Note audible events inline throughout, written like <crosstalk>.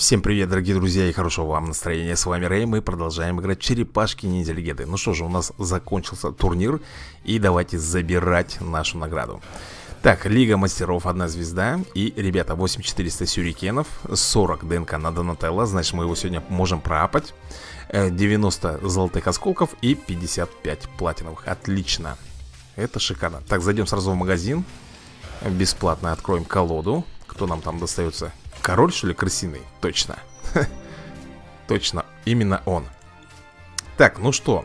Всем привет, дорогие друзья, и хорошего вам настроения. С вами Рэй, мы продолжаем играть черепашки ниндзя легенды. Ну что же, у нас закончился турнир, и давайте забирать нашу награду. Так, Лига Мастеров, одна звезда И, ребята, 8400 сюрикенов 40 ДНК на Донателло Значит, мы его сегодня можем проапать 90 золотых осколков и 55 платиновых Отлично Это шикарно Так, зайдем сразу в магазин Бесплатно откроем колоду Кто нам там достается? Король, что ли, крысиный? Точно. <laughs> Точно, именно он. Так, ну что?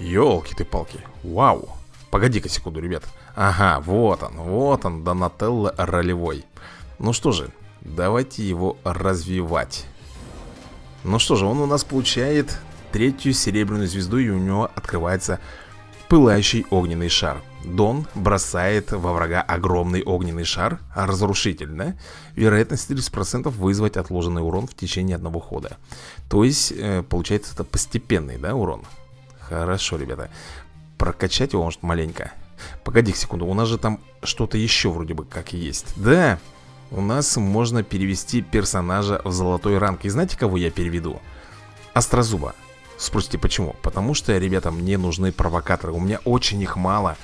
Елки ты палки. Вау. Погоди-ка секунду, ребят. Ага, вот он, вот он, Донателло ролевой. Ну что же, давайте его развивать. Ну что же, он у нас получает третью серебряную звезду И у него открывается пылающий огненный шар Дон бросает во врага огромный огненный шар, разрушитель, да? Вероятность 30% вызвать отложенный урон в течение одного хода. То есть, э, получается, это постепенный, да, урон? Хорошо, ребята. Прокачать его, может, маленько. Погоди секунду, у нас же там что-то еще вроде бы как есть. Да, у нас можно перевести персонажа в золотой ранг. И знаете, кого я переведу? Острозуба. Спросите, почему? Потому что, ребята, мне нужны провокаторы. У меня очень их мало.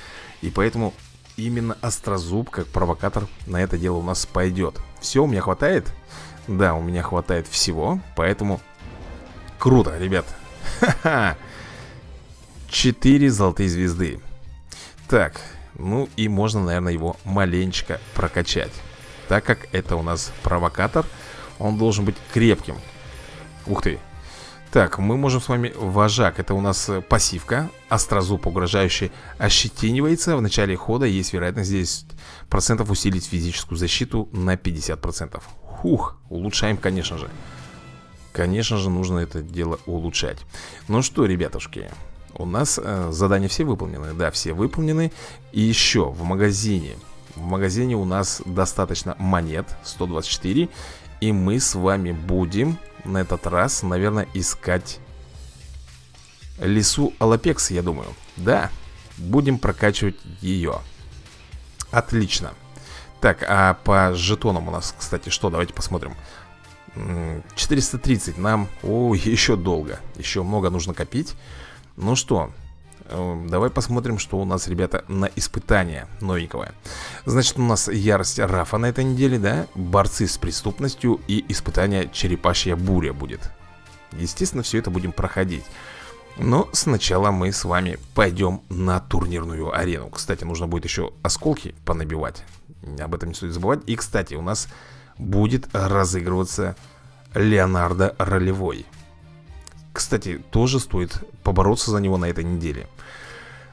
И поэтому именно Острозуб, как провокатор, на это дело у нас пойдет. Все, у меня хватает? Да, у меня хватает всего. Поэтому круто, ребят. Ха-ха. Четыре золотые звезды. Так, ну и можно, наверное, его маленечко прокачать. Так как это у нас провокатор, он должен быть крепким. Ух ты, так, мы можем с вами вожак. Это у нас э, пассивка. Острозуб угрожающий ощетинивается. В начале хода есть вероятность 10% усилить физическую защиту на 50% Хух, улучшаем, конечно же. Конечно же, нужно это дело улучшать. Ну что, ребятушки У нас э, задания все выполнены? Да, все выполнены. И еще в магазине. В магазине у нас достаточно монет 124 И мы с вами будем на этот раз, наверное, искать лесу Алапекс, я думаю. Да, будем прокачивать ее. Отлично. Так, а по жетонам у нас, кстати, что? Давайте посмотрим. 430 нам... О, <laughs> еще долго. Еще много нужно копить. Ну что, давай посмотрим, что у нас, ребята, на испытание новенького. Значит, у нас ярость Рафа на этой неделе, да? Борцы с преступностью и испытание черепашья буря будет. Естественно, все это будем проходить. Но сначала мы с вами пойдем на турнирную арену. Кстати, нужно будет еще осколки понабивать. Об этом не стоит забывать. И, кстати, у нас будет разыгрываться Леонардо Ролевой Кстати, тоже стоит побороться за него на этой неделе.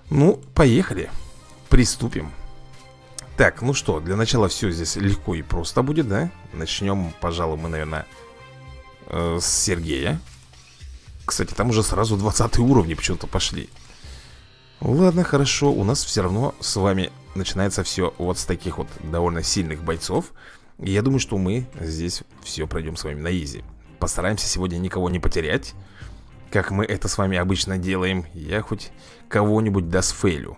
Ну, поехали. Приступим. Так, ну что, для начала все здесь легко и просто будет, да? Начнем, пожалуй, мы, наверное, э, с Сергея. Кстати, там уже сразу 20 уровни почему-то пошли. Ладно, хорошо, у нас все равно с вами начинается все вот с таких вот довольно сильных бойцов. И я думаю, что мы здесь все пройдем с вами на изи Постараемся сегодня никого не потерять как мы это с вами обычно делаем. Я хоть кого-нибудь досфейлю.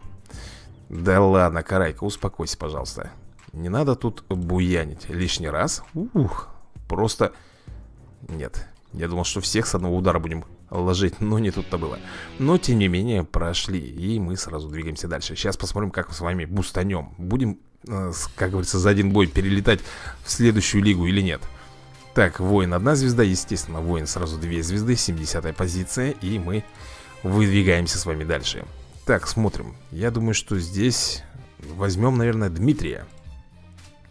Да ладно, Карайка, успокойся, пожалуйста. Не надо тут буянить лишний раз. Ух, просто... Нет, я думал, что всех с одного удара будем ложить, но не тут-то было. Но, тем не менее, прошли, и мы сразу двигаемся дальше. Сейчас посмотрим, как с вами бустанем. Будем, э, как говорится, за один бой перелетать в следующую лигу или нет так, воин одна звезда, естественно, воин сразу две звезды, 70 позиция И мы выдвигаемся с вами дальше. Так, смотрим. Я думаю, что здесь возьмем, наверное, Дмитрия.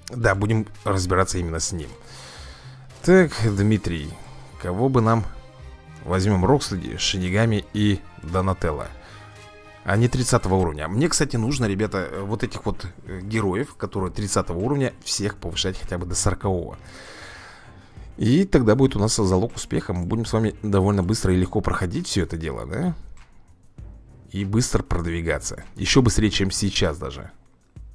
Да, будем разбираться именно с ним. Так, Дмитрий Кого бы нам... Возьмем? Рокстеди, Шинигами и Донателло Они 30 уровня. Мне, кстати, нужно, ребята, вот этих вот э, героев Которые 30 уровня Всех повышать хотя бы до 40 -го. И тогда будет у нас залог успеха. Мы будем с вами довольно быстро и легко проходить все это дело, да? И быстро продвигаться. Еще быстрее, чем сейчас даже.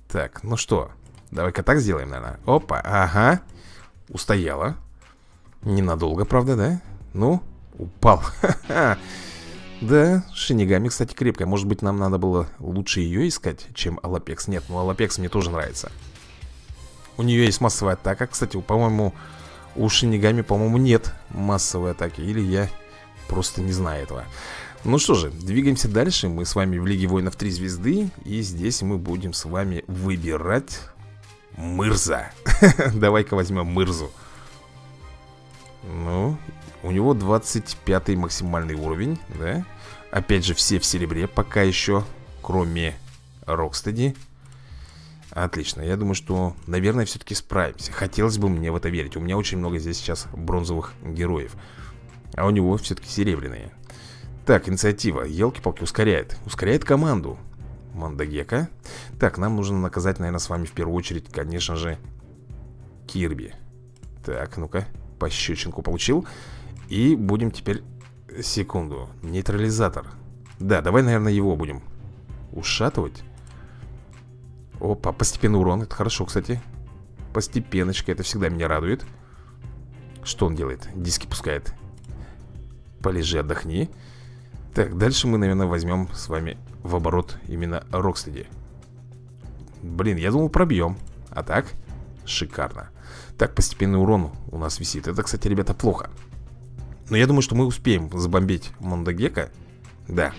Так, ну что Давай-ка так сделаем, наверное Опа, ага. Устояла. Ненадолго, правда, да? Ну, упал. <laughs> Да, Шинигами, кстати, крепкая. Может быть, нам надо было лучше ее искать, чем Алапекс? Нет, ну Алапекс мне тоже нравится. У нее есть массовая атака Кстати, по-моему, У Шинигами, по-моему, нет массовой атаки Или я просто не знаю этого. Ну что же, двигаемся дальше. Мы с вами в Лиге Воинов 3 звезды И здесь мы будем с вами выбирать Мырза. <laughs> Давай-ка возьмем Мырзу. Ну, у него 25 максимальный уровень, да? Опять же, все в серебре пока еще Кроме Рокстеди Отлично, я думаю, что, наверное, все-таки справимся. Хотелось бы мне в это верить. У меня очень много здесь сейчас бронзовых героев. А у него все-таки серебряные. Так, инициатива. Елки-палки ускоряет. Ускоряет команду. Мандагека. Так, нам нужно наказать, наверное, с вами в первую очередь, конечно же Кирби. Так, ну-ка Пощечинку получил. И будем теперь Секунду, нейтрализатор. Да, давай, наверное, его будем Ушатывать Опа, постепенный урон, это хорошо, кстати. Постепеночка, это всегда меня радует. Что он делает? Диски пускает. Полежи, отдохни. Так, дальше мы, наверное, возьмем с вами в оборот именно Рокстеди Блин, я думал пробьем. А так, шикарно. Так, постепенный урон у нас висит. Это, кстати, ребята, плохо. Но я думаю, что мы успеем забомбить Мондагека Да,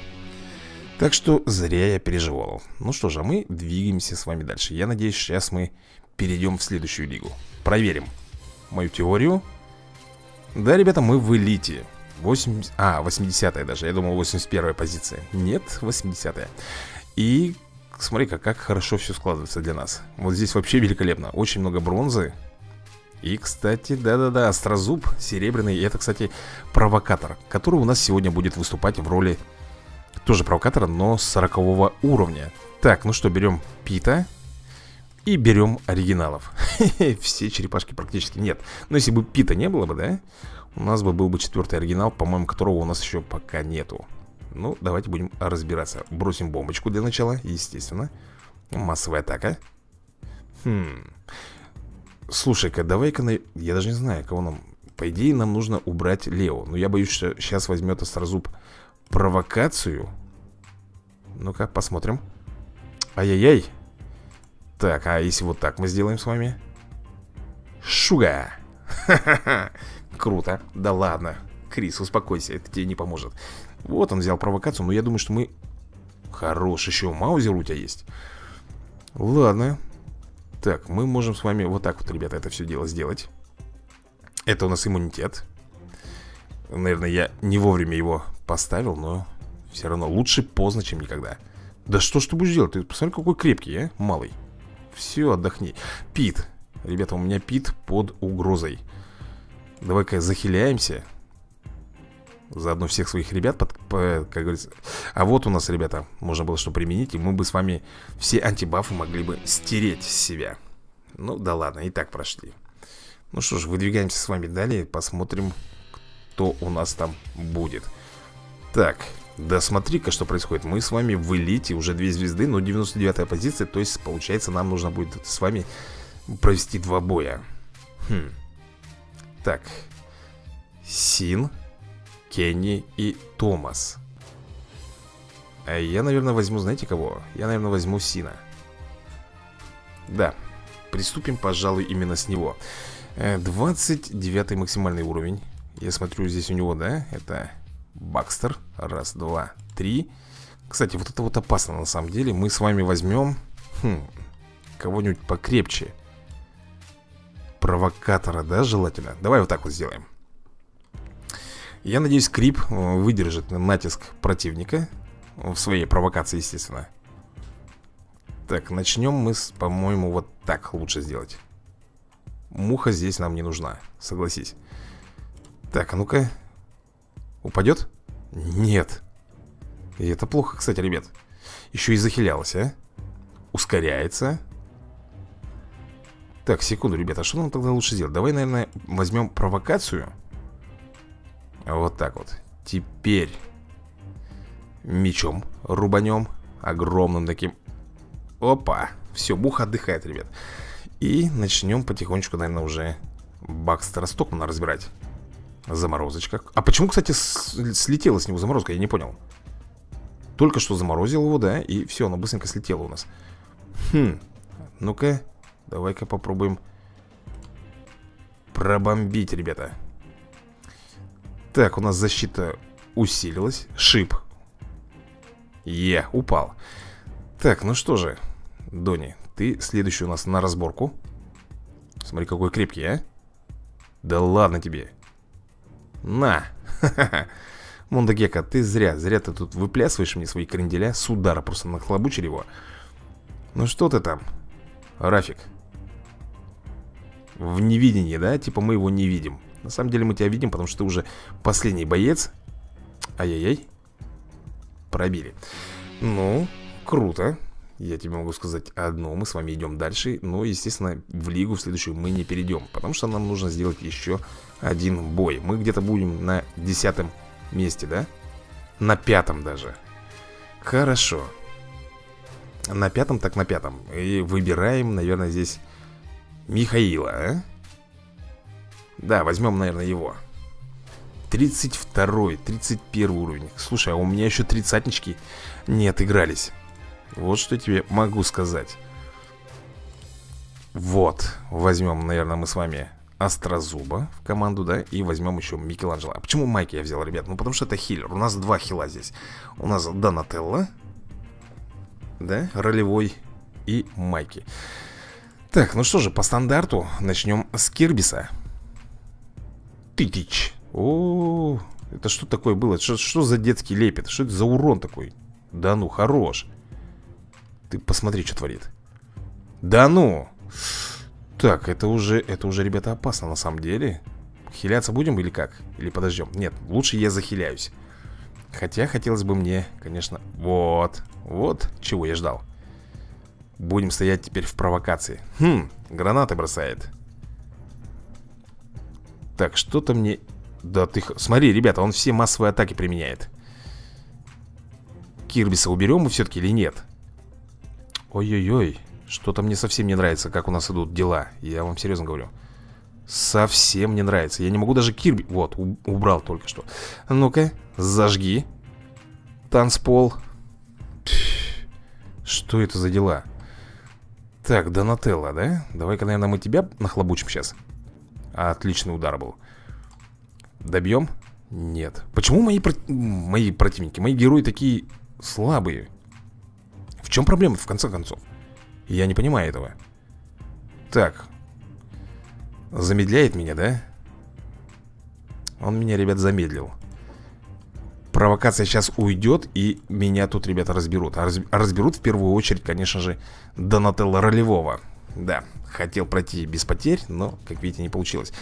так что зря я переживал. Ну что же, а мы двигаемся с вами дальше. Я надеюсь, сейчас мы перейдем в следующую лигу. Проверим мою теорию. Да, ребята, мы в элите. 80... А, 80 даже. Я думал, 81 позиция. Нет, 80 -я. И смотри-ка, как хорошо все складывается для нас. Вот здесь вообще великолепно. Очень много бронзы. И, кстати, да-да-да, Острозуб серебряный. Это, кстати, провокатор Который у нас сегодня будет выступать в роли тоже провокатора, но 40 уровня. Так, ну что, берем Пита И берем оригиналов. <laughs> Все черепашки практически нет. Но если бы Пита не было бы, да У нас бы был бы четвертый оригинал По-моему, которого у нас еще пока нету. Ну, давайте будем разбираться. Бросим бомбочку для начала, естественно. Массовая атака. Хм. Слушай-ка, давай-ка на... Я даже не знаю, кого нам... По идее, нам нужно убрать Лео. Но я боюсь, что сейчас возьмет Острозуб провокацию? Ну-ка, посмотрим. Ай-яй-яй. Так, а если вот так мы сделаем с вами? Шуга! <laughs> Круто, да ладно. Крис, успокойся, это тебе не поможет. Вот он взял провокацию, но я думаю, что мы Хорош, еще. Маузер у тебя есть. Ладно. Так, мы можем с вами вот так вот, ребята, это все дело сделать. Это у нас иммунитет Наверное, я не вовремя его поставил, но все равно лучше поздно, чем никогда. Да что ж ты будешь делать? Ты посмотри, какой крепкий, а, малый. Все, отдохни. Пит, ребята, у меня Пит под угрозой. Давай-ка захиляемся. Заодно всех своих ребят, под, по, как говорится. А вот у нас, ребята, можно было что применить И мы бы с вами все антибафы могли бы стереть с себя. Ну да ладно, и так прошли. Ну что ж, выдвигаемся с вами далее Посмотрим, кто у нас там будет. Так, да смотри-ка, что происходит. Мы с вами в элите, уже две звезды Но 99-я позиция, то есть получается Нам нужно будет с вами провести два боя. Хм. Так. Син, Кенни и Томас. А Я, наверное, возьму, знаете кого? Я, наверное, возьму Сина. Да, приступим, пожалуй, именно с него. 29 э, максимальный уровень Я смотрю, здесь у него, да, это Бакстер. Раз, два, три. Кстати, вот это вот опасно на самом деле. Мы с вами возьмем хм, кого-нибудь покрепче. Провокатора, да, желательно? Давай вот так вот сделаем. Я надеюсь, Крип э, выдержит натиск противника В своей провокации, естественно Так, начнем мы, по-моему, вот так лучше сделать Муха здесь нам не нужна, согласись Так, а ну-ка. Упадет? Нет. И это плохо, кстати, ребят. Еще и захилялся, а? Ускоряется. Так, секунду, ребята, а что нам тогда лучше сделать? Давай, наверное, возьмем провокацию. Вот так вот. Теперь Мечом рубанем Огромным таким. Опа, все, муха отдыхает, ребят. И начнем потихонечку, наверное, уже Бакстера Стокмана разбирать Заморозочка. А почему, кстати, слетела с него заморозка? Я не понял. Только что заморозил его, да? И все, оно быстренько слетело у нас. Хм Ну-ка, давай-ка попробуем пробомбить, ребята. Так, у нас защита усилилась. Шип. Е, упал. Так, ну что же Дони, ты следующий у нас на разборку. Смотри, какой крепкий, а. Да ладно тебе На. <laughs> Мондагека, ты зря, зря ты тут выплясываешь мне свои кренделя. С удара просто нахлобучили его. Ну что ты там, Рафик? В невидении, да? Типа мы его не видим. На самом деле мы тебя видим, потому что ты уже последний боец. Ай-яй-яй. Пробили. Ну, круто я тебе могу сказать одно, мы с вами идем дальше Но, естественно, в лигу в следующую мы не перейдем Потому что нам нужно сделать еще один бой. Мы где-то будем на десятом месте, да? На пятом даже. Хорошо. На пятом, так на пятом. И выбираем, наверное, здесь Михаила, а? Да, возьмем, наверное, его. 32 31 уровень. Слушай, а у меня еще тридцатнички не отыгрались Вот что я тебе могу сказать Вот, возьмем, наверное, мы с вами Острозуба в команду, да, и возьмем еще Микеланджело. А почему Майки я взял, ребят? Ну, потому что это хиллер. У нас два хила здесь. У нас Донателло, да, ролевой и Майки. Так, ну что же, по стандарту начнем с Кирбиса. Тытич. О, это что такое было? Что, что за детский лепет? Что это за урон такой? Да ну, хорош. Ты посмотри, что творит. Да ну! Так, это уже, это уже, ребята, опасно на самом деле Хиляться будем или как? Или подождем? Нет, лучше я захиляюсь Хотя хотелось бы мне, конечно Вот, вот чего я ждал Будем стоять теперь в провокации Хм, гранаты бросает Так, что-то мне... Да ты... Смотри, ребята, он все массовые атаки применяет Кирбиса уберем мы все-таки или нет? Ой-ой-ой что-то мне совсем не нравится, как у нас идут дела. Я вам серьезно говорю. Совсем не нравится. Я не могу даже Кирби... Вот, убрал только что. Ну-ка, зажги Танцпол. Что это за дела? Так, Донателло, да? Давай-ка, наверное, мы тебя нахлобучим сейчас Отличный удар был. Добьем? Нет. Почему мои, мои противники, мои герои такие слабые? Чем проблема, в конце концов? Я не понимаю этого. Так. Замедляет меня, да? Он меня, ребят, замедлил. Провокация сейчас уйдет И меня тут, ребята, разберут. А разберут в первую очередь, конечно же Донателла Ролевого. Да, хотел пройти без потерь Но, как видите, не получилось.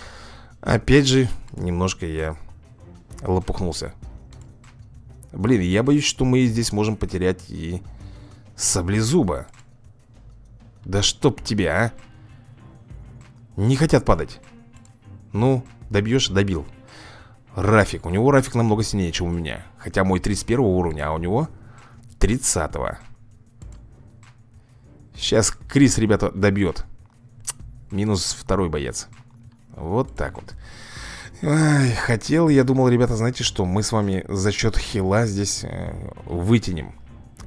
Опять же, немножко я лопухнулся. Блин, я боюсь, что мы здесь можем потерять и Саблезуба. Да чтоб тебя, а. Не хотят падать. Ну, добьешь, добил. Рафик, у него Рафик намного сильнее, чем у меня. Хотя мой 31 уровня, а у него 30 -го. Сейчас Крис, ребята, добьет. Минус второй боец. Вот так вот. Ай, Хотел, я думал, ребята, знаете что Мы с вами за счет хила здесь э, вытянем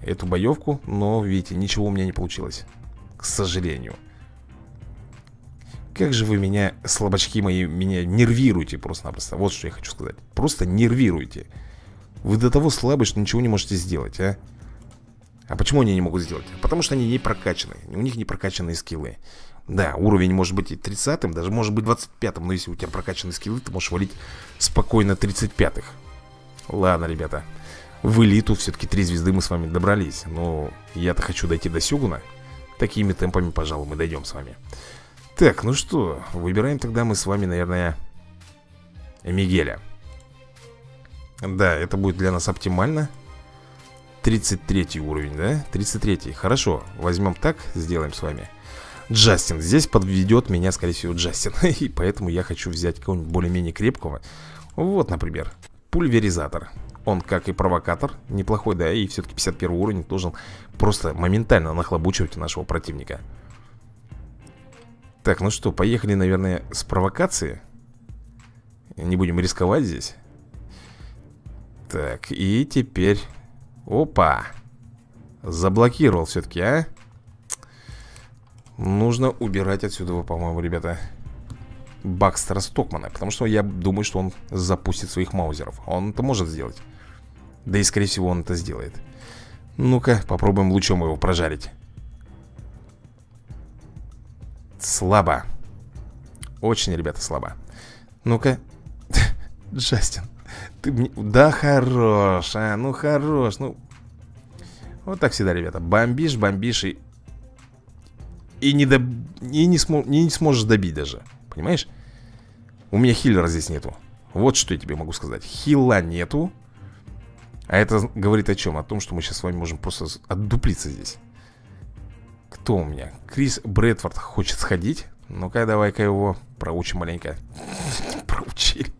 Эту боевку Но, видите, ничего у меня не получилось к сожалению. Как же вы меня, слабачки мои, меня нервируете просто-напросто? Вот что я хочу сказать. Просто нервируете. Вы до того слабы, что ничего не можете сделать, а? А почему они не могут сделать? Потому что они не прокачаны. У них не прокачанные скиллы. Да, уровень может быть и 30-м, даже может быть 25-м Но если у тебя прокачанные скиллы, ты можешь валить спокойно 35-х Ладно, ребята В элиту все-таки три звезды мы с вами добрались Но я-то хочу дойти до Сюгуна Такими темпами, пожалуй, мы дойдем с вами. Так, ну что, выбираем тогда мы с вами, наверное, Мигеля. Да, это будет для нас оптимально. 33 уровень, да? 33 хорошо, возьмем так, сделаем с вами. Джастин, здесь подведет меня, скорее всего, Джастин. <laughs> И поэтому я хочу взять кого-нибудь более-менее крепкого. Вот, например, пульверизатор он, как и провокатор, неплохой, да, и все-таки 51 уровень должен просто моментально нахлобучивать нашего противника. Так, ну что, поехали, наверное, с провокации. Не будем рисковать здесь. Так, и теперь... Опа! Заблокировал все-таки, а? Нужно убирать отсюда, по-моему, ребята. Бакстера Стокмана Потому что я думаю, что он запустит своих маузеров Он это может сделать Да и скорее всего он это сделает. Ну-ка, попробуем лучом его прожарить. Слабо. Очень, ребята, слабо. Ну-ка. <laughs> Джастин Ты мне... Да хорош, а, ну хорош Ну. Вот так всегда, ребята. Бомбишь, бомбишь и и не, доб... и не, смо... и не сможешь добить даже. Понимаешь? У меня хиллера здесь нету. Вот что я тебе могу сказать. Хила нету А это говорит о чем? О том, что мы сейчас с вами можем просто отдуплиться здесь Кто у меня? Крис Брэдфорд хочет сходить Ну-ка, давай-ка его проучим маленько <laughs> Проучили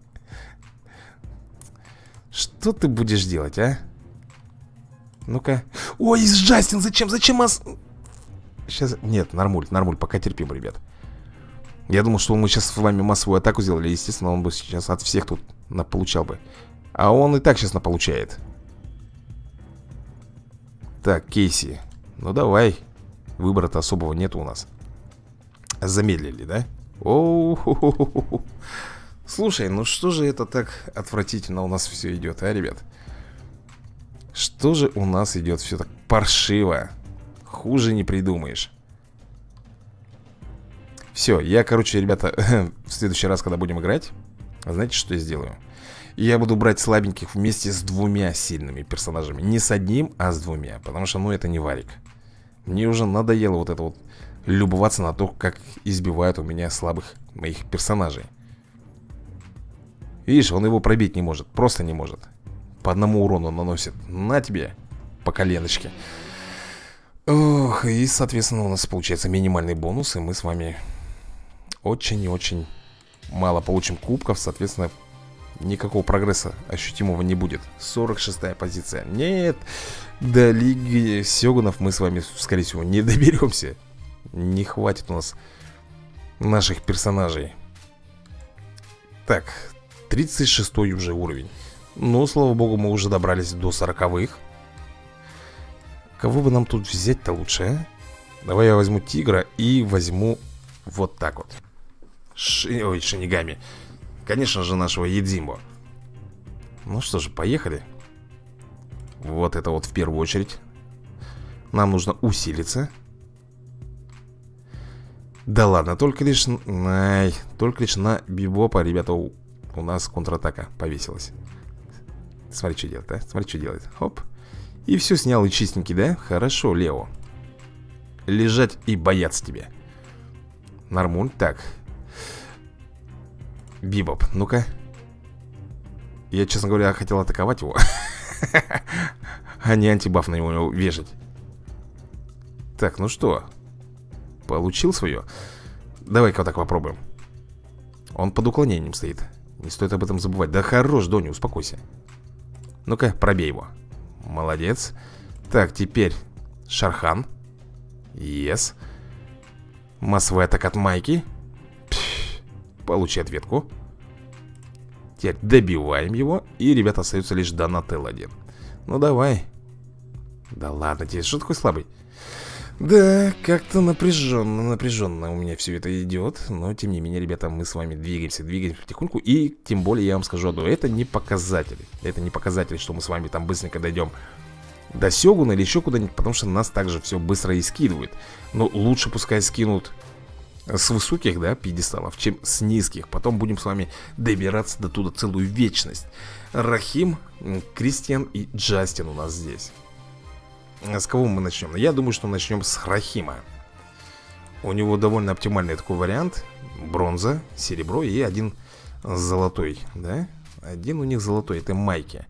Что ты будешь делать, а? Ну-ка Ой, Джастин, зачем? Зачем нас... Сейчас, нет, нормуль, нормуль, пока терпим, ребят Я думал, что мы сейчас с вами массовую атаку сделали Естественно, он бы сейчас от всех тут наполучал бы А он и так сейчас наполучает Так, Кейси Ну давай Выбора-то особого нет у нас Замедлили, да? О -ху -ху -ху Слушай, ну что же это так отвратительно у нас все идет, а, ребят? Что же у нас идет все так паршиво? Хуже не придумаешь Все, я, короче, ребята <clears throat> В следующий раз, когда будем играть Знаете, что я сделаю? Я буду брать слабеньких вместе с двумя сильными персонажами. Не с одним, а с двумя. Потому что, ну, это не варик. Мне уже надоело вот это вот Любоваться на то, как избивают у меня слабых моих персонажей. Видишь, он его пробить не может Просто не может. По одному урону наносит На тебе По коленочке. Ох, и, соответственно, у нас получается минимальный бонус И мы с вами очень и очень мало получим кубков Соответственно, никакого прогресса ощутимого не будет. 46-я позиция. Нет, до Лиги Сёгунов мы с вами, скорее всего, не <laughs> доберемся. Не хватит у нас наших персонажей. Так, 36 уже уровень. Ну, слава богу, мы уже добрались до 40-х Кого бы нам тут взять-то лучше, а? Давай я возьму тигра и возьму вот так вот. Ши... Ой, шинигами Конечно же нашего Едзимбо Ну что же, поехали. Вот это вот в первую очередь. Нам нужно усилиться. Да ладно, только лишь Ай, Только лишь на бибопа, ребята, у, у нас контратака повесилась. Смотри, что делает, а? Смотри, что делает. Хоп. И все снял и чистенький, да? Хорошо, Лео. Лежать и бояться тебе. Нормуль, так Бибоп, ну-ка. Я, честно говоря, хотел атаковать его. <laughs> А не антибаф на него вешать. Так, ну что? Получил свое? Давай-ка вот так попробуем. Он под уклонением стоит. Не стоит об этом забывать. Да хорош, Дони, успокойся. Ну-ка, пробей его. Молодец. Так, теперь Шархан. Ес Массовый атак от Майки Получи ответку. Теперь добиваем его И, ребята, остается лишь Донателл один Ну, давай. Да ладно тебе, что такой слабый? Да, как-то напряженно, напряженно у меня все это идет Но, тем не менее, ребята, мы с вами двигаемся, двигаемся потихоньку И, тем более, я вам скажу одно, это не показатель. Это не показатель, что мы с вами там быстренько дойдем до Сёгуна или еще куда-нибудь Потому что нас также все быстро и скидывают. Но лучше пускай скинут с высоких, да, пьедесталов, чем с низких. Потом будем с вами добираться до туда целую вечность. Рахим, Кристиан и Джастин у нас здесь. А с кого мы начнем? Я думаю, что начнем с Храхима У него довольно оптимальный такой вариант. Бронза, серебро и один золотой, да? Один у них золотой, это майки.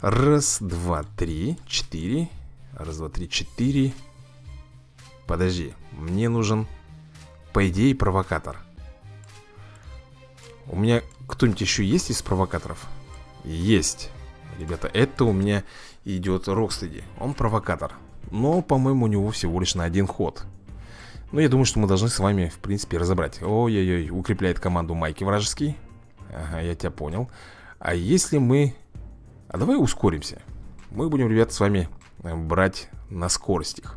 Раз, два, три, четыре. Раз, два, три, четыре. Подожди, мне нужен, по идее, провокатор. У меня кто-нибудь еще есть из провокаторов? Есть. Ребята, это у меня идет Рокстеди. Он провокатор. Но, по-моему, у него всего лишь на один ход. Ну, я думаю, что мы должны с вами, в принципе, разобрать. Ой-ой-ой, укрепляет команду Майки вражеский. Ага, я тебя понял. А если мы... А давай ускоримся. Мы будем, ребята, с вами брать на скорость их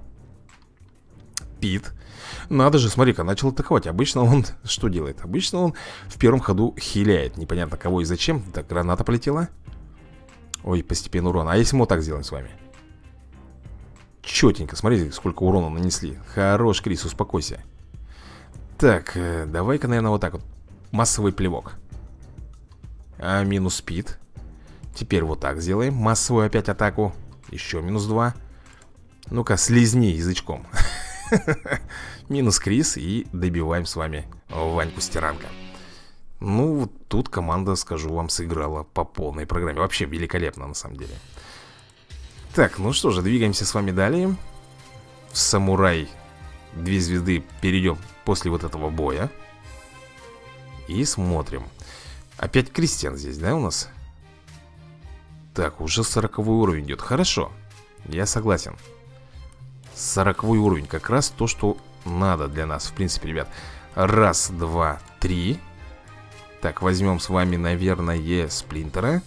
Пит Надо же, смотри-ка, начал атаковать. Обычно он <laughs> что делает? Обычно он в первом ходу хиляет. Непонятно кого и зачем. Так, граната полетела. Ой, постепенно урон. А если мы вот так сделаем с вами? Четенько, смотрите, сколько урона нанесли. Хорош, Крис, успокойся. Так, э, давай-ка, наверное, вот так вот. Массовый плевок. А, Минус спид. Теперь вот так сделаем. Массовую опять атаку. Еще минус два. Ну-ка, слизни язычком <laughs> <laughs> Минус Крис И добиваем с вами Ваньку Стиранка Ну, тут команда, скажу вам, сыграла по полной программе. Вообще великолепно, на самом деле. Так, ну что же, двигаемся с вами далее. В Самурай Две звезды перейдем после вот этого боя. И смотрим. Опять Кристиан здесь, да, у нас? Так, уже сороковой уровень идет. Хорошо, я согласен Сороковой уровень. Как раз то, что надо для нас В принципе, ребят. Раз, два, три. Так, возьмем с вами, наверное, Сплинтера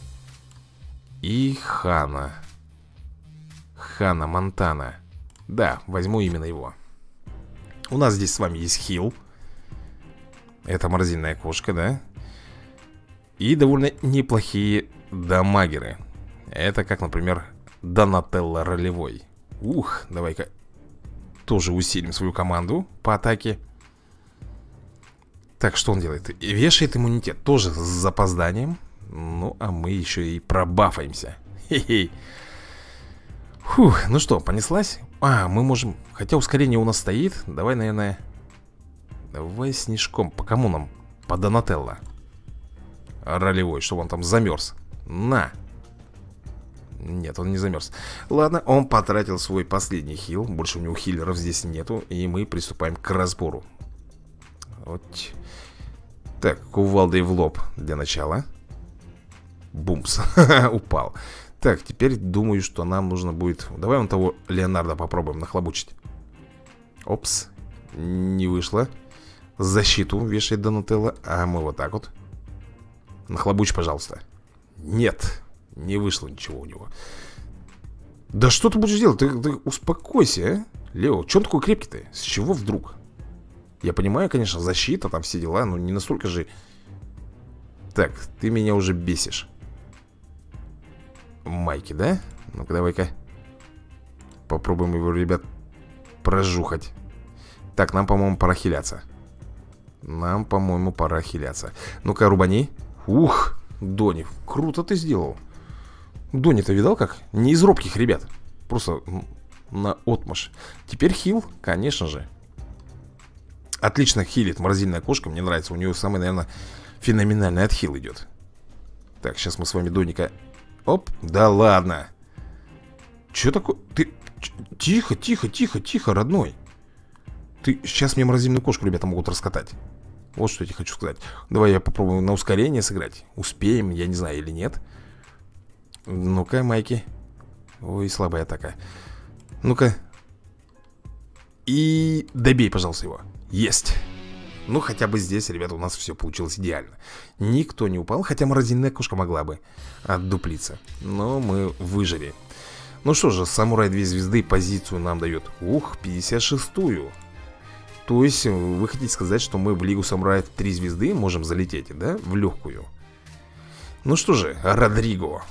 И Хана. Хана Монтана. Да, возьму именно его. У нас здесь с вами есть хил. Это морозильная кошка, да? И довольно неплохие дамагеры. Это как, например, Донателло ролевой. Ух, давай-ка тоже усилим свою команду по атаке. Так, что он делает? Вешает иммунитет тоже с запозданием. Ну, а мы еще и пробафаемся. Хе-хе. Фух, ну что, понеслась? А, мы можем... Хотя ускорение у нас стоит. Давай, наверное... Давай снежком. По кому нам? По Донателло. Ролевой, чтобы он там замерз. На Нет, он не замерз. Ладно, он потратил свой последний хил Больше у него хиллеров здесь нету И мы приступаем к разбору. Вот. Так, кувалдой в лоб для начала. Бумс, <laughs> упал. Так, теперь думаю, что нам нужно будет Давай он того Леонардо попробуем нахлобучить. Опс, не вышло. Защиту вешает Донателло А мы вот так вот. Нахлобучь, пожалуйста. Нет, не вышло ничего у него. Да что ты будешь делать? Ты, ты успокойся, а Лео, он такой крепкий-то? С чего вдруг? Я понимаю, конечно, защита, там все дела Но не настолько же. Так, ты меня уже бесишь. Майки, да? Ну-ка, давай-ка Попробуем его, ребят, прожухать. Так, нам, по-моему, пора хиляться. Нам, по-моему, пора хиляться. Ну-ка, рубани. Ух, Дони, круто ты сделал Дони, ты видал как? Не из робких ребят. Просто на отмаш. Теперь хил, конечно же Отлично хилит морозильная кошка Мне нравится, у нее самый, наверное, феноменальный отхил идет. Так, сейчас мы с вами Доника. Оп, да ладно. Че такое? Ты... Тихо, тихо, тихо, тихо, родной. Ты... Сейчас мне морозильную кошку ребята могут раскатать. Вот что я тебе хочу сказать. Давай я попробую на ускорение сыграть. Успеем, я не знаю или нет Ну-ка, Майки. Ой, слабая атака Ну-ка. И добей, пожалуйста, его. Есть. Ну, хотя бы здесь, ребята, у нас все получилось идеально. Никто не упал, хотя морозильная кошка могла бы отдуплиться. Но мы выжили. Ну что же, Самурай 2 звезды позицию нам дает Ух, 56-ю то есть вы хотите сказать, что мы в Лигу Самураев 3 звезды можем залететь, да? В легкую. Ну что же, Родриго.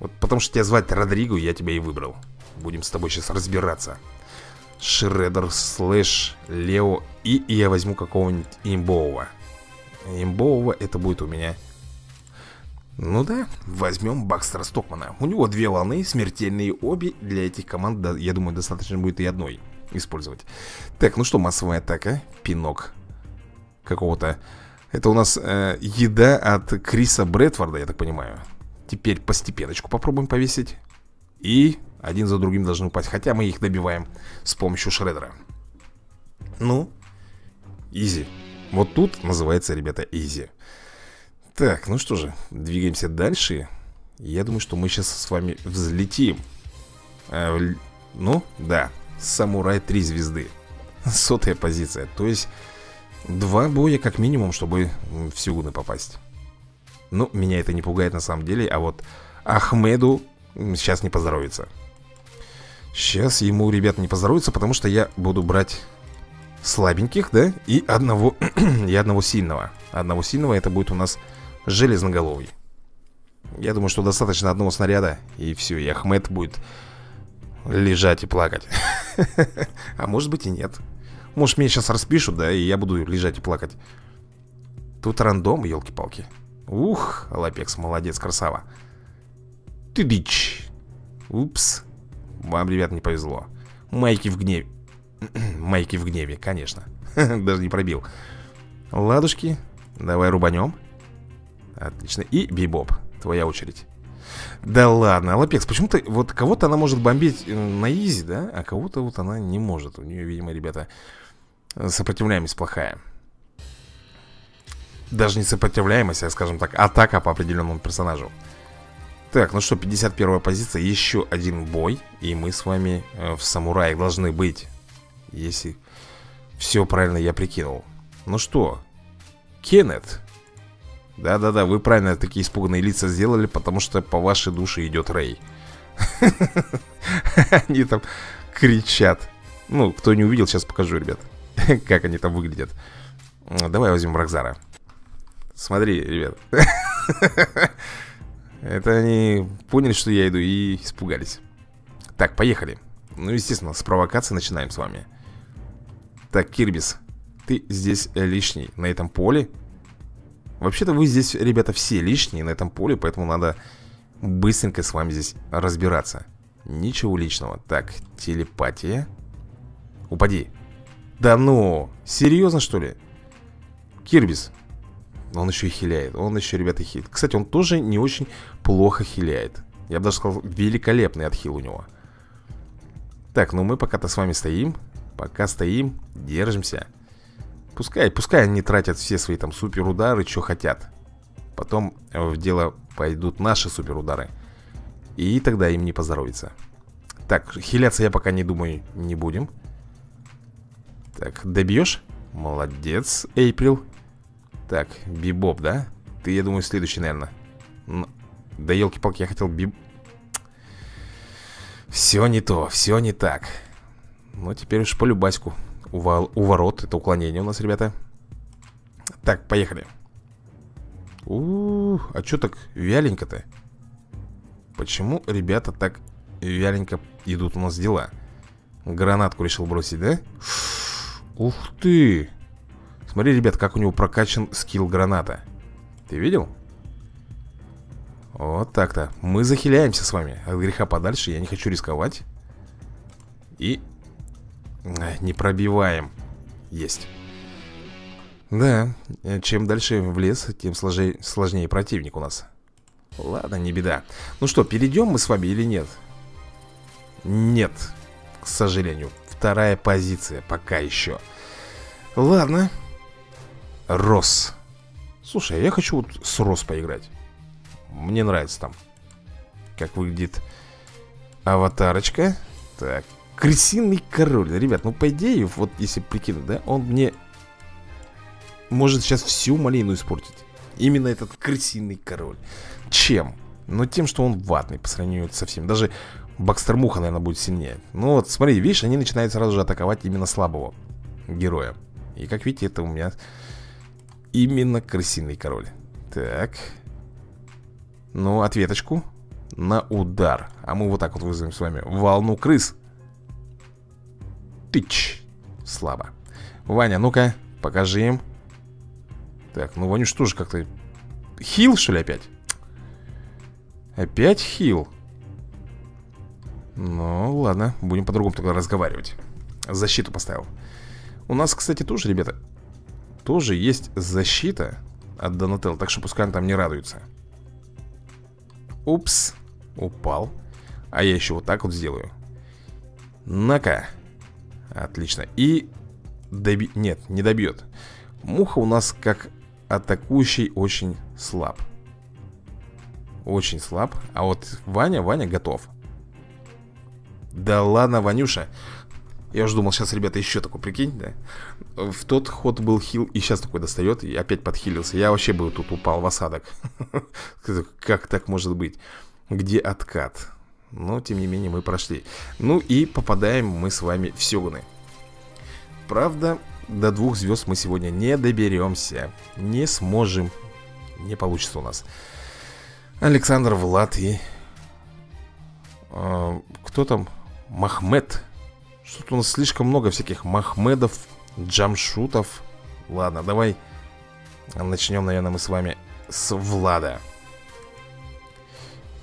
Вот потому что тебя звать Родриго, я тебя и выбрал. Будем с тобой сейчас разбираться. Шредер, Слэш, Лео и я возьму какого-нибудь имбового. Имбового это будет у меня... Ну да, возьмем Бакстера Стокмана. У него две волны, смертельные обе. Для этих команд, я думаю, достаточно будет и одной использовать Так, ну что, массовая атака Пинок Какого-то Это у нас э, еда от Криса Брэдфорда, я так понимаю Теперь постепеночку попробуем повесить. И один за другим должны упасть. Хотя мы их добиваем с помощью шредера. Ну Изи. Вот тут называется, ребята, изи. Так, ну что же Двигаемся дальше. Я думаю, что мы сейчас с вами взлетим. Э, Ну, да Самурай 3 звезды. Сотая позиция. То есть два боя как минимум, чтобы в Сигуны попасть Ну, меня это не пугает на самом деле А вот Ахмеду сейчас не поздоровится. Сейчас ему, ребят, не поздоровится Потому что я буду брать слабеньких, да? И одного, <clears throat> и одного сильного. Одного сильного это будет у нас железноголовый. Я думаю, что достаточно одного снаряда И все, и Ахмед будет лежать и плакать. <laughs> А может быть и нет. Может меня сейчас распишут, да, и я буду лежать и плакать. Тут рандом, елки-палки Ух, Лапекс, молодец, красава. Ты дичь Упс. Вам, ребят, не повезло. Майки в гневе. <clears throat> Майки в гневе, конечно. <laughs> Даже не пробил. Ладушки, давай рубанем. Отлично, и Бибоп, твоя очередь. Да ладно, Лапекс, почему-то Вот кого-то она может бомбить э, на изи, да? А кого-то вот она не может. У нее, видимо, ребята Сопротивляемость плохая Даже не сопротивляемость, а, скажем так, атака по определенному персонажу. Так, ну что, 51 позиция, еще один бой И мы с вами э, в самурае должны быть Если все правильно я прикинул. Ну что, Кеннет. Да-да-да, вы правильно такие испуганные лица сделали Потому что по вашей душе идет Рэй. <laughs> Они там кричат. Ну, кто не увидел, сейчас покажу, ребят <laughs> Как они там выглядят. Давай возьмем Рокзара Смотри, ребят. Это они поняли, что я иду и испугались. Так, поехали. Ну, естественно, с провокации начинаем с вами. Так, Кирбис Ты здесь лишний на этом поле? Вообще-то вы здесь, ребята, все лишние на этом поле Поэтому надо быстренько с вами здесь разбираться. Ничего личного. Так, телепатия. Упади. Да ну, серьезно что ли? Кирбис, он еще и хиляет. Он еще, ребята, хит. Кстати, он тоже не очень плохо хиляет. Я бы даже сказал, великолепный отхил у него. Так, ну мы пока-то с вами стоим. Пока стоим, держимся. Пускай, пускай они тратят все свои там суперудары, что хотят. Потом в дело пойдут наши суперудары. И тогда им не поздоровится. Так, хиляться я пока не думаю, не будем. Так, добьешь? Молодец, Эйприл. Так, Бибоп, да? Ты, я думаю, следующий, наверное Да елки-палки, я хотел Биб... Все не то, все не так Ну, теперь уж по любаську у, вол... у ворот, это уклонение у нас, ребята Так, поехали у, -у, -у а что так вяленько-то? Почему ребята так вяленько идут у нас дела? Гранатку решил бросить, да? Ух ты! Смотри, ребят, как у него прокачан скилл граната. Ты видел? Вот так-то. Мы захиляемся с вами. От греха подальше, я не хочу рисковать. И Не пробиваем. Есть. Да, чем дальше в лес Тем сложнее, сложнее противник у нас. Ладно, не беда. Ну что, перейдем мы с вами или нет? Нет, к сожалению. Вторая позиция пока еще. Ладно Рос. Слушай, а я хочу вот с Рос поиграть. Мне нравится там Как выглядит Аватарочка. Так, крысиный король. Ребят, ну по идее, вот если прикинуть, да Он мне может сейчас всю малину испортить. Именно этот крысиный король. Чем? Ну тем, что он ватный по сравнению со всем Даже Бакстер Муха, наверное, будет сильнее. Ну вот, смотри, видишь, они начинают сразу же атаковать именно слабого героя. И как видите, это у меня Именно крысиный король. Так. Ну, ответочку На удар. А мы вот так вот вызовем с вами волну крыс. Тыч. Слабо. Ваня, ну-ка, покажи им. Так, ну Ванюш тоже как-то Хил, что ли, опять? Опять хил? Ну, ладно, будем по-другому тогда разговаривать. Защиту поставил. У нас, кстати, тоже, ребята тоже есть защита от Донателла, так что пускай он там не радуется. Упс, упал. А я еще вот так вот сделаю. На-ка. Отлично. И доби... Нет, не добьет. Муха у нас как атакующий очень слаб. Очень слаб. А вот Ваня, Ваня готов. Да ладно, Ванюша. Я уже думал, сейчас, ребята, еще такой, прикинь, да? В тот ход был хил, и сейчас такой достает, и опять подхилился. Я вообще бы тут упал в осадок. <laughs> Как так может быть? Где откат? Но, тем не менее, мы прошли. Ну и попадаем мы с вами в Сёгуны. Правда, до двух звезд мы сегодня не доберемся Не сможем Не получится у нас Александр, Влад и... Э, кто там? Махмед Что-то у нас слишком много всяких Махмедов, Джамшутов. Ладно, давай Начнем, наверное, мы с вами с Влада.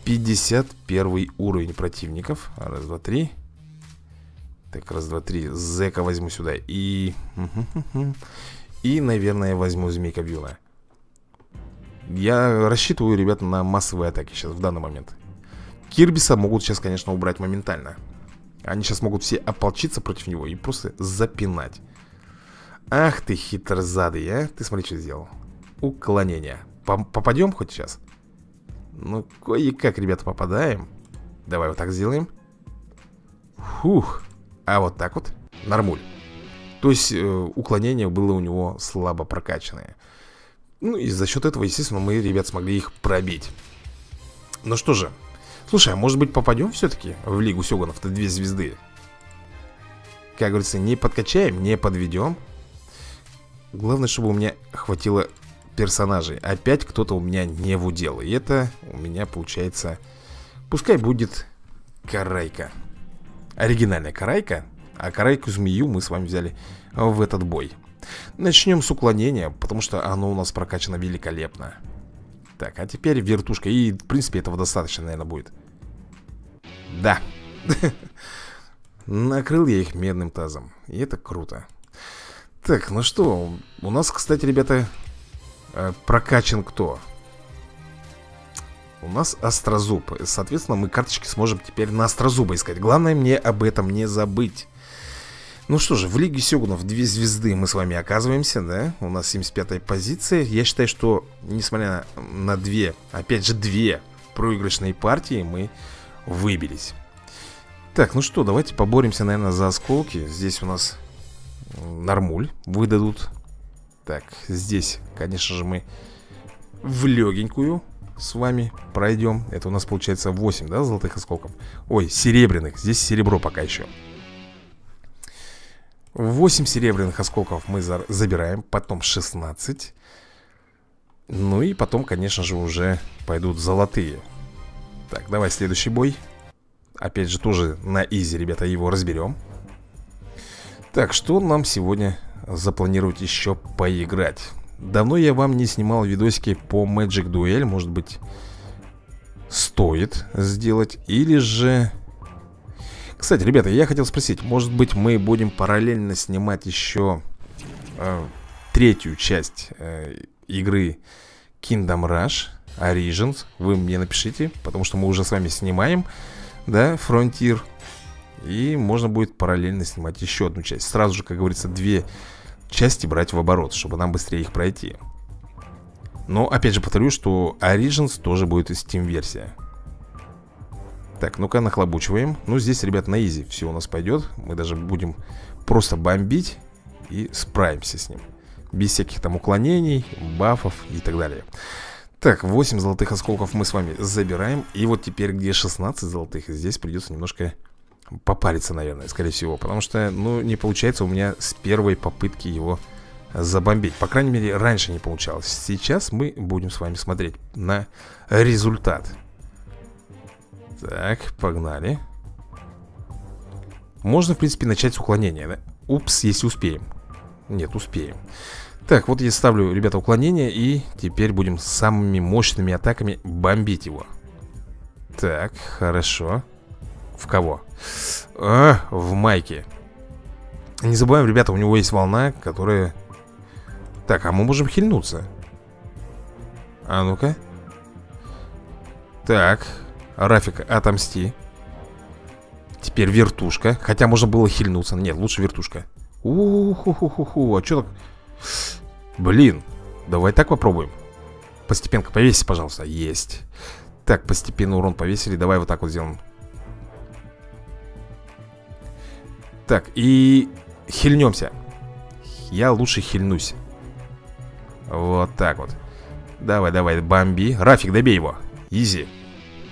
51 уровень противников. Раз, два, три. Так, раз, два, три. Зека возьму сюда И... <laughs> И, наверное, возьму Змейка Бьюна Я рассчитываю, ребята, на массовые атаки сейчас, в данный момент. Кирбиса могут сейчас, конечно, убрать моментально. Они сейчас могут все ополчиться против него И просто запинать Ах ты хитрозадый, а? Ты смотри, что сделал. Уклонение. Попадем хоть сейчас? Ну, кое-как, ребята, попадаем. Давай вот так сделаем. Фух. А вот так вот. Нормуль. То есть э, уклонение было у него слабо прокачанное. Ну и за счет этого, естественно, мы, ребят, смогли их пробить. Ну что же. Слушай, а может быть попадем все-таки в Лигу Сёганов-то две звезды? Как говорится, не подкачаем, не подведем Главное, чтобы у меня хватило персонажей. Опять кто-то у меня не в удел. И это у меня получается Пускай будет Карайка Оригинальная Карайка А Карайку-змею мы с вами взяли в этот бой. Начнем с уклонения Потому что оно у нас прокачано великолепно. Так, а теперь вертушка. И, в принципе, этого достаточно, наверное, будет. Да. <laughs> Накрыл я их медным тазом. И это круто Так, ну что У нас, кстати, ребята Э, прокачан кто? У нас острозуб Соответственно, мы карточки сможем теперь на острозуба искать Главное мне об этом не забыть ну что же, в Лиге Сёгунов две звезды мы с вами оказываемся, да? У нас 75-я позиция. Я считаю, что, несмотря на две, опять же, две проигрышные партии, мы выбились. Так, ну что, давайте поборемся, наверное, за осколки. Здесь у нас нормуль выдадут. Так, здесь, конечно же, мы в легенькую с вами пройдем. Это у нас получается 8, да, золотых осколков? Ой, серебряных, здесь серебро пока еще. 8 серебряных осколков мы за забираем Потом 16 Ну и потом, конечно же, уже пойдут золотые. Так, давай следующий бой. Опять же, тоже на изи, ребята, его разберем Так, что нам сегодня запланировать еще поиграть? Давно я вам не снимал видосики по Magic Duel Может быть, стоит сделать Или же... Кстати, ребята, я хотел спросить Может быть, мы будем параллельно снимать еще э, Третью часть э, игры Kingdom Rush Origins? Вы мне напишите, потому что мы уже с вами снимаем Да, Frontier и можно будет параллельно снимать еще одну часть. Сразу же, как говорится, две части брать в оборот, чтобы нам быстрее их пройти. Но, опять же, повторю, что Origins тоже будет Steam-версия. Так, ну-ка, нахлобучиваем. Ну, здесь, ребят, на изи все у нас пойдет Мы даже будем просто бомбить И справимся с ним. Без всяких там уклонений, бафов и так далее. Так, 8 золотых осколков мы с вами забираем. И вот теперь где 16 золотых Здесь придется немножко попариться, наверное, скорее всего Потому что, ну, не получается у меня с первой попытки его забомбить. По крайней мере, раньше не получалось. Сейчас мы будем с вами смотреть на результат. Так, погнали. Можно, в принципе, начать с уклонения, да? Упс, если успеем. Нет, успеем. Так, вот я ставлю, ребята, уклонение И теперь будем самыми мощными атаками бомбить его. Так, хорошо. В кого? А, в майке. Не забываем, ребята, у него есть волна, которая... Так, а мы можем хильнуться. А ну-ка. Так Рафик, отомсти. Теперь вертушка. Хотя можно было хильнуться. Нет, лучше вертушка. Уху-ху-ху-ху А что так... Блин Давай так попробуем. Постепенно повесить, пожалуйста. Есть. Так, постепенно урон повесили. Давай вот так вот сделаем Так, и хильнемся. Я лучше хильнусь. Вот так вот. Давай, давай, бомби. Рафик, добей его. Изи.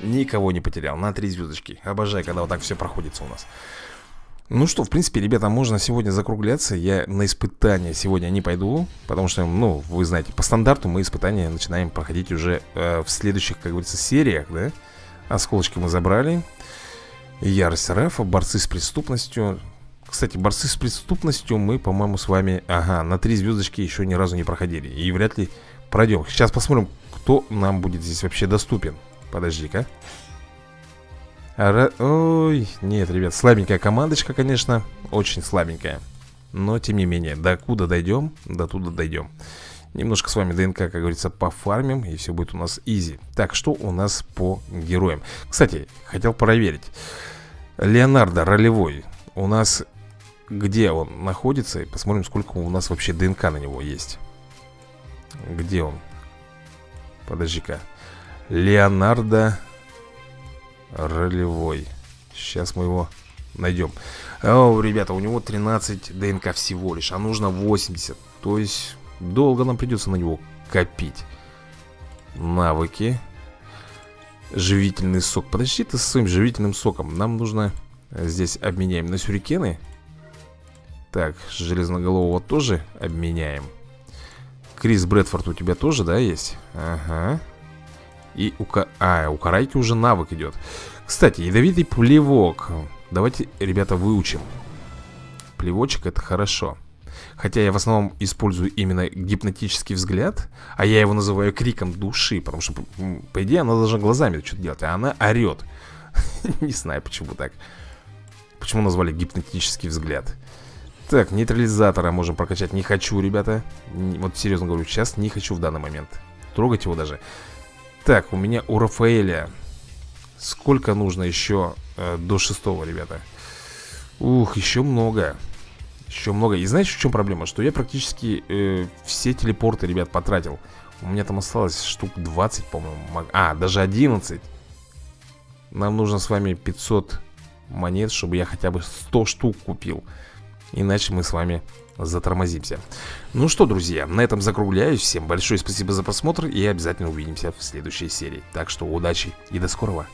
Никого не потерял, на три звездочки. Обожаю, когда вот так все проходится у нас. Ну что, в принципе, ребята, можно сегодня закругляться. Я на испытания сегодня не пойду Потому что, ну, вы знаете, по стандарту мы испытания начинаем проходить уже э, в следующих, как говорится, сериях, да? Осколочки мы забрали. Ярость Рафа, борцы с преступностью Кстати, борцы с преступностью мы, по-моему, с вами, ага, на три звездочки еще ни разу не проходили. И вряд ли пройдем. Сейчас посмотрим, кто нам будет здесь вообще доступен. Подожди-ка. Ра... Ой, нет, ребят, слабенькая командочка, конечно Очень слабенькая. Но, тем не менее, до куда дойдем, до туда дойдем. Немножко с вами ДНК, как говорится, пофармим И все будет у нас изи. Так, что у нас по героям? Кстати, хотел проверить. Леонардо ролевой. У нас где он находится И посмотрим, сколько у нас вообще ДНК на него есть. Где он? Подожди-ка. Леонардо Ролевой. Сейчас мы его найдем. О, ребята, у него 13 ДНК всего лишь А нужно 80 То есть долго нам придется на него копить. Навыки. Живительный сок. Подожди ты со своим живительным соком. Нам нужно Здесь обменяем на сюрикены Так, железноголового тоже обменяем. Крис Брэдфорд у тебя тоже, да, есть? Ага. И у, а, у Карайки уже навык идет. Кстати, ядовитый плевок. Давайте, ребята, выучим. Плевочек это хорошо. Хотя я в основном использую именно гипнотический взгляд А я его называю криком души Потому что, по идее, она должна глазами что-то делать А она орет <laughs> Не знаю, почему так. Почему назвали гипнотический взгляд Так, нейтрализатора можем прокачать. Не хочу, ребята. Вот серьезно говорю, сейчас не хочу в данный момент Трогать его даже. Так, у меня у Рафаэля Сколько нужно еще э, до шестого, ребята? Ух, еще много. Еще много. И знаете, в чем проблема? Что я практически э, все телепорты, ребят, потратил. У меня там осталось штук 20, по-моему А, даже 11 Нам нужно с вами 500 монет, чтобы я хотя бы 100 штук купил Иначе мы с вами затормозимся. Ну что, друзья, на этом закругляюсь. Всем большое спасибо за просмотр И обязательно увидимся в следующей серии. Так что удачи и до скорого